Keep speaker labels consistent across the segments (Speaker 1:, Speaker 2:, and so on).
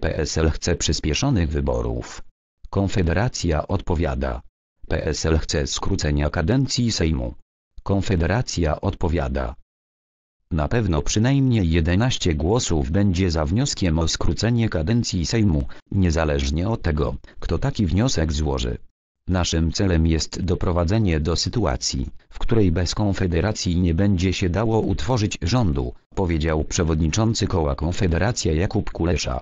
Speaker 1: PSL chce przyspieszonych wyborów. Konfederacja odpowiada. PSL chce skrócenia kadencji Sejmu. Konfederacja odpowiada. Na pewno przynajmniej 11 głosów będzie za wnioskiem o skrócenie kadencji Sejmu, niezależnie od tego, kto taki wniosek złoży. Naszym celem jest doprowadzenie do sytuacji, w której bez Konfederacji nie będzie się dało utworzyć rządu, powiedział przewodniczący koła Konfederacja Jakub Kulesza.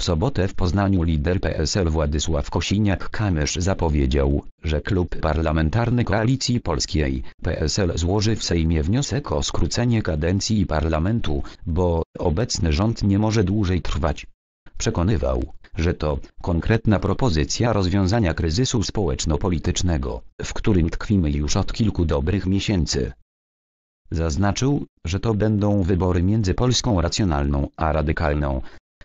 Speaker 1: W sobotę w Poznaniu lider PSL Władysław Kosiniak-Kamysz zapowiedział, że klub parlamentarny Koalicji Polskiej, PSL złoży w Sejmie wniosek o skrócenie kadencji parlamentu, bo obecny rząd nie może dłużej trwać. Przekonywał, że to konkretna propozycja rozwiązania kryzysu społeczno-politycznego, w którym tkwimy już od kilku dobrych miesięcy. Zaznaczył, że to będą wybory między Polską racjonalną a radykalną.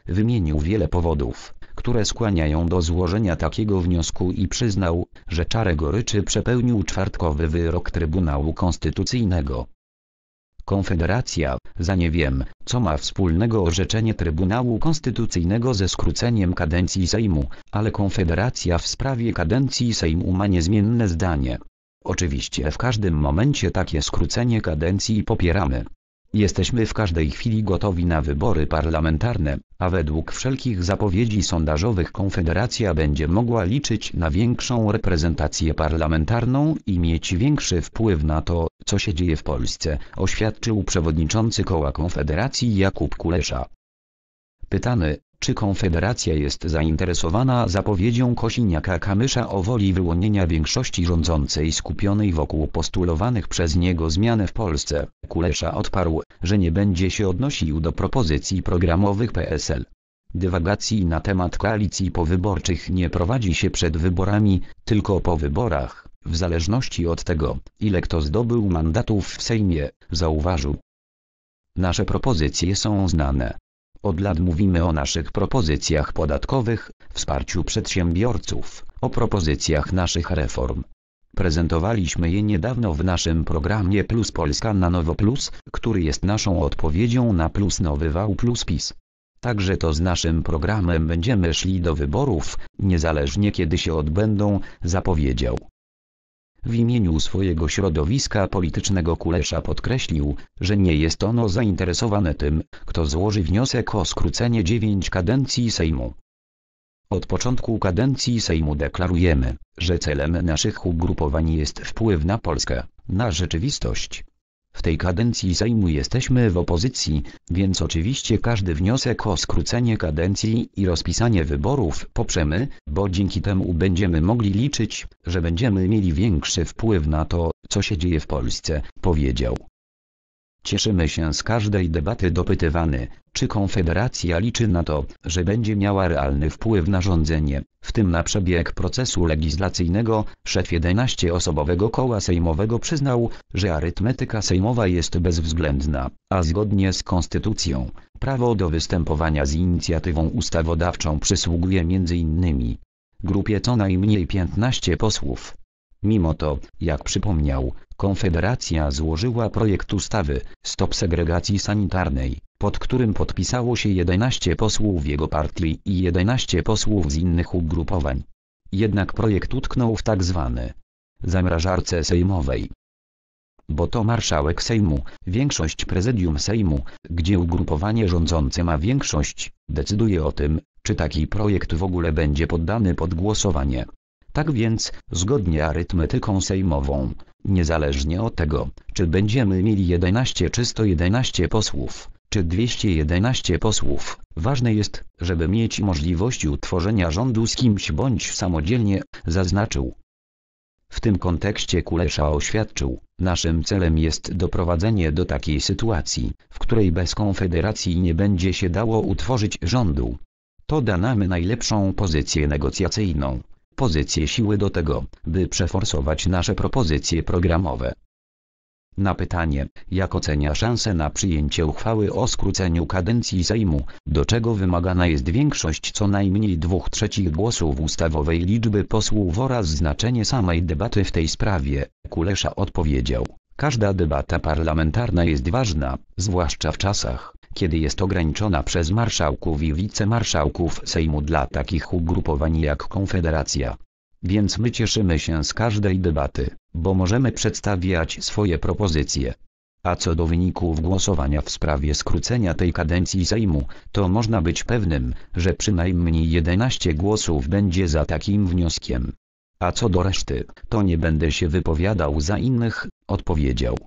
Speaker 1: Wymienił wiele powodów, które skłaniają do złożenia takiego wniosku i przyznał, że czarę goryczy przepełnił czwartkowy wyrok Trybunału Konstytucyjnego. Konfederacja, za nie wiem, co ma wspólnego orzeczenie Trybunału Konstytucyjnego ze skróceniem kadencji Sejmu, ale Konfederacja w sprawie kadencji Sejmu ma niezmienne zdanie. Oczywiście w każdym momencie takie skrócenie kadencji popieramy. Jesteśmy w każdej chwili gotowi na wybory parlamentarne, a według wszelkich zapowiedzi sondażowych Konfederacja będzie mogła liczyć na większą reprezentację parlamentarną i mieć większy wpływ na to, co się dzieje w Polsce, oświadczył przewodniczący koła Konfederacji Jakub Kulesza. Pytany, czy Konfederacja jest zainteresowana zapowiedzią Kosiniaka-Kamysza o woli wyłonienia większości rządzącej skupionej wokół postulowanych przez niego zmian w Polsce, Kulesza odparł, że nie będzie się odnosił do propozycji programowych PSL. Dywagacji na temat koalicji powyborczych nie prowadzi się przed wyborami, tylko po wyborach, w zależności od tego, ile kto zdobył mandatów w Sejmie, zauważył. Nasze propozycje są znane. Od lat mówimy o naszych propozycjach podatkowych, wsparciu przedsiębiorców, o propozycjach naszych reform. Prezentowaliśmy je niedawno w naszym programie Plus Polska na Nowo Plus, który jest naszą odpowiedzią na Plus Nowy Wał Plus PiS. Także to z naszym programem będziemy szli do wyborów, niezależnie kiedy się odbędą, zapowiedział. W imieniu swojego środowiska politycznego Kulesza podkreślił, że nie jest ono zainteresowane tym, kto złoży wniosek o skrócenie dziewięć kadencji Sejmu. Od początku kadencji Sejmu deklarujemy, że celem naszych ugrupowań jest wpływ na Polskę, na rzeczywistość, w tej kadencji Sejmu jesteśmy w opozycji, więc oczywiście każdy wniosek o skrócenie kadencji i rozpisanie wyborów poprzemy, bo dzięki temu będziemy mogli liczyć, że będziemy mieli większy wpływ na to, co się dzieje w Polsce, powiedział. Cieszymy się z każdej debaty dopytywany, czy Konfederacja liczy na to, że będzie miała realny wpływ na rządzenie, w tym na przebieg procesu legislacyjnego. Szef 11-osobowego koła sejmowego przyznał, że arytmetyka sejmowa jest bezwzględna, a zgodnie z konstytucją, prawo do występowania z inicjatywą ustawodawczą przysługuje m.in. grupie co najmniej 15 posłów. Mimo to, jak przypomniał, Konfederacja złożyła projekt ustawy Stop segregacji sanitarnej, pod którym podpisało się 11 posłów jego partii i 11 posłów z innych ugrupowań. Jednak projekt utknął w tak zwane zamrażarce sejmowej. Bo to marszałek Sejmu, większość prezydium Sejmu, gdzie ugrupowanie rządzące ma większość, decyduje o tym, czy taki projekt w ogóle będzie poddany pod głosowanie. Tak więc, zgodnie arytmetyką sejmową, niezależnie od tego, czy będziemy mieli 11 czy 111 posłów, czy 211 posłów, ważne jest, żeby mieć możliwość utworzenia rządu z kimś bądź samodzielnie, zaznaczył. W tym kontekście Kulesza oświadczył, naszym celem jest doprowadzenie do takiej sytuacji, w której bez Konfederacji nie będzie się dało utworzyć rządu. To da nam najlepszą pozycję negocjacyjną pozycję siły do tego, by przeforsować nasze propozycje programowe. Na pytanie, jak ocenia szanse na przyjęcie uchwały o skróceniu kadencji Sejmu, do czego wymagana jest większość co najmniej dwóch trzecich głosów ustawowej liczby posłów oraz znaczenie samej debaty w tej sprawie, Kulesza odpowiedział, każda debata parlamentarna jest ważna, zwłaszcza w czasach, kiedy jest ograniczona przez marszałków i wicemarszałków Sejmu dla takich ugrupowań jak Konfederacja. Więc my cieszymy się z każdej debaty, bo możemy przedstawiać swoje propozycje. A co do wyników głosowania w sprawie skrócenia tej kadencji Sejmu, to można być pewnym, że przynajmniej 11 głosów będzie za takim wnioskiem. A co do reszty, to nie będę się wypowiadał za innych, odpowiedział.